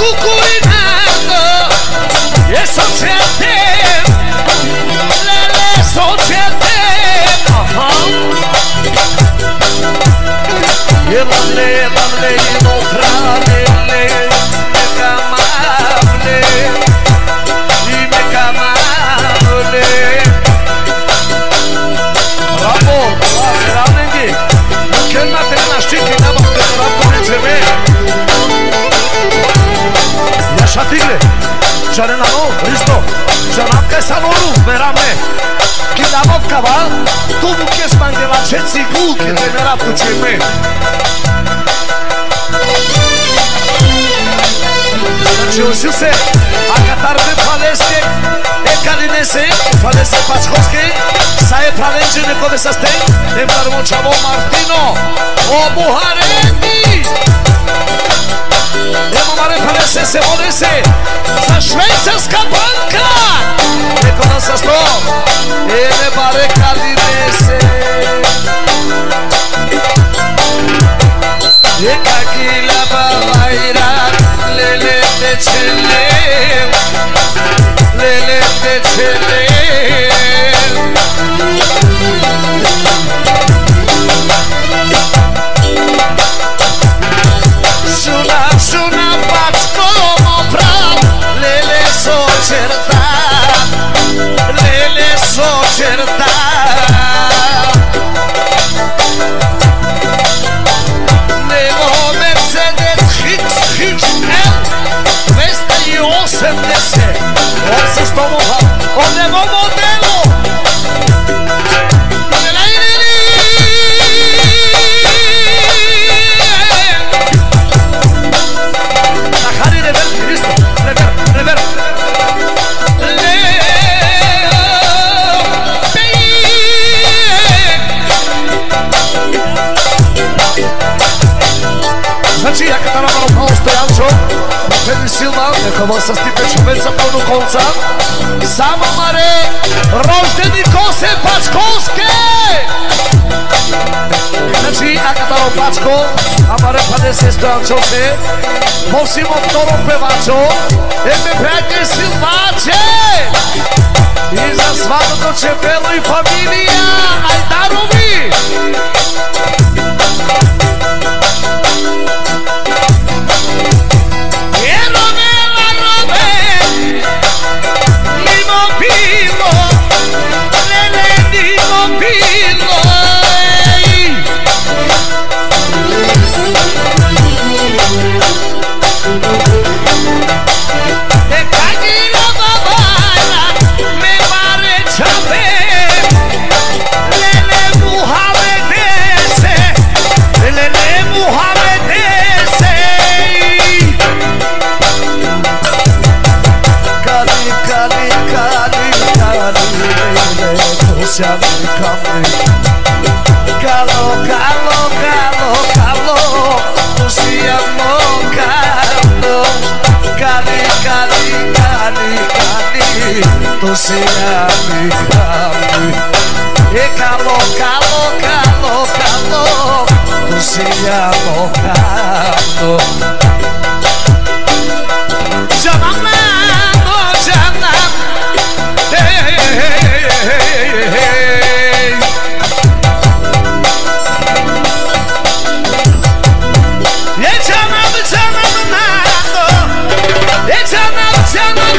kukurin I'm siente Lele, eso siente Aha Llévame, llévame y Digle, Czarynanu, Risto, Czarnapkę samoru, wyramy. Kilawowka wa, tu bukie spandela, czeci me Znači wrócimy. se a katarwy palestie, ekalinese, palestie paczkowskie, saje pralenczyny komisaste, embarmo czavo Martino, o buhare buharenki! Mare se volese Sa švejcarska banka Neko nas sa sto E ne bare Kalinese E kakila vajra Lele de Sędzieście, ojciec to mowa, one go modela. Нехово с ти вече за пълно колца. Само маре, рождени косе Пачковске! Znači, a kada opačko, a mare 50 stojančovce, posimo toro pevačo, silvače! I za svadno će pelo i familija! σαν δικαμένη Καλό, καλό, καλό, καλό Το σιαμό καλό Καλή, καλή, καλή, καλή Το σιαμι καλή Ε, καλό, καλό, καλό, καλό Το σιαμό καλό Ya